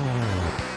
Oh.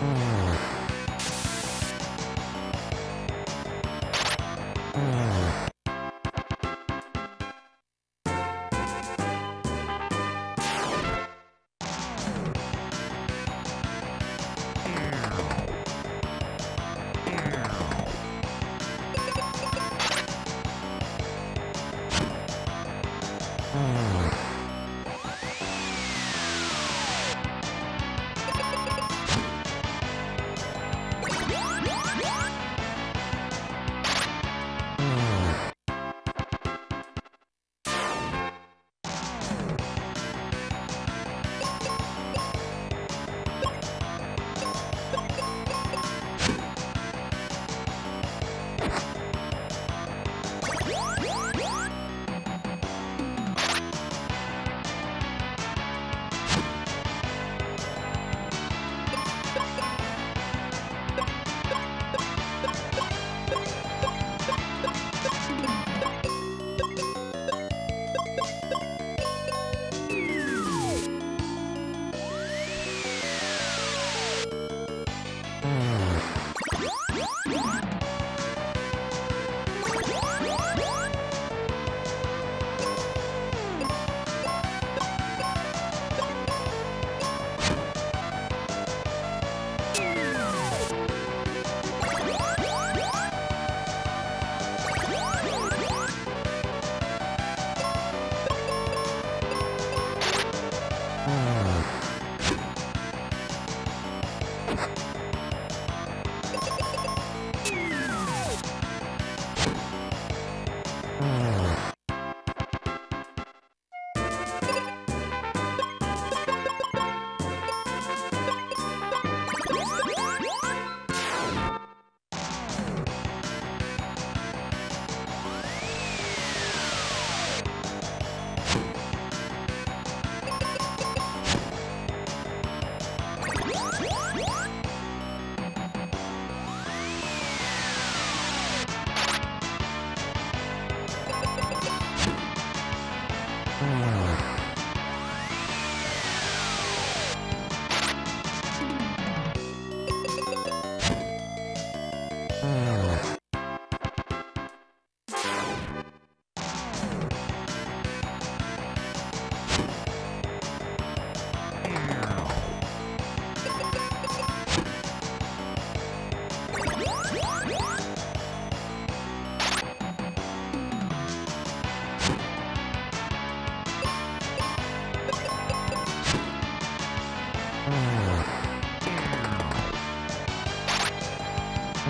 Mm-hmm.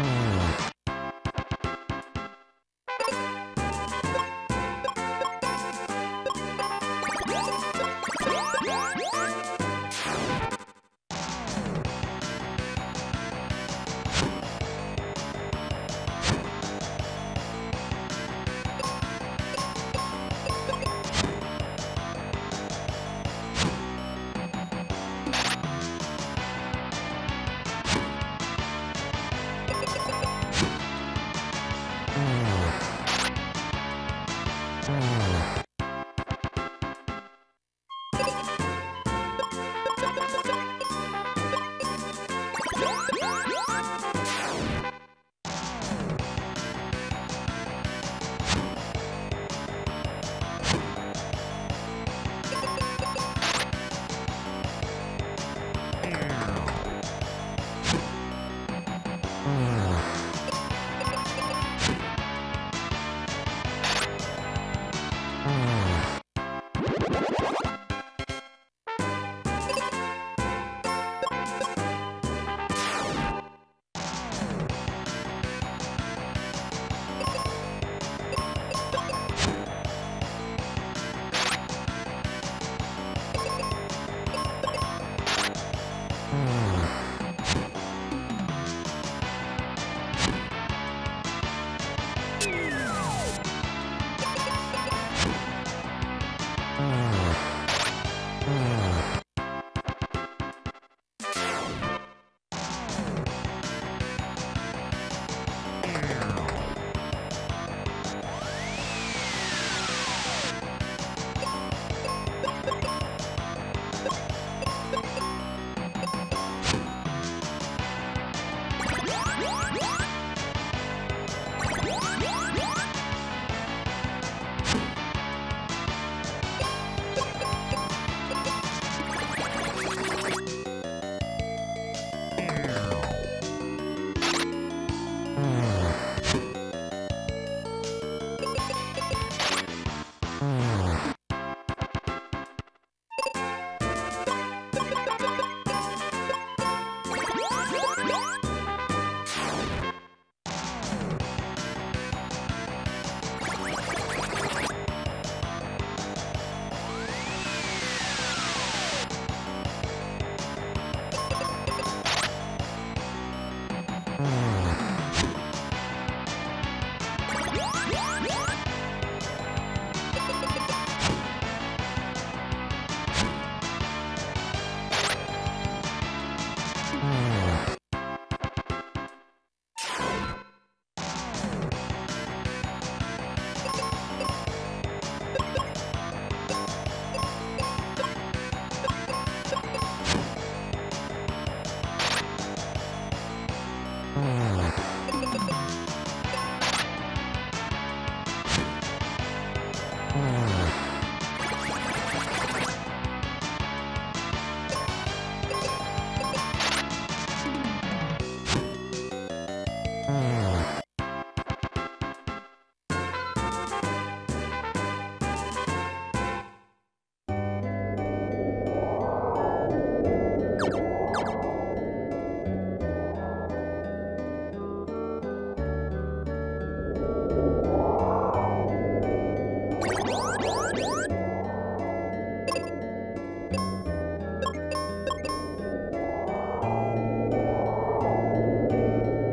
Mm-hmm.